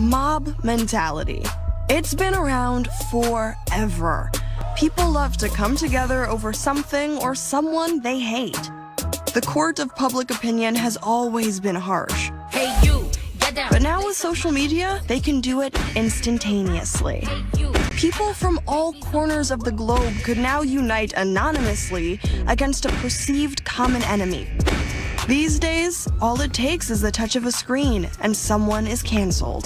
Mob mentality. It's been around forever. People love to come together over something or someone they hate. The court of public opinion has always been harsh. Hey you. But now with social media, they can do it instantaneously. People from all corners of the globe could now unite anonymously against a perceived common enemy. These days, all it takes is the touch of a screen and someone is canceled.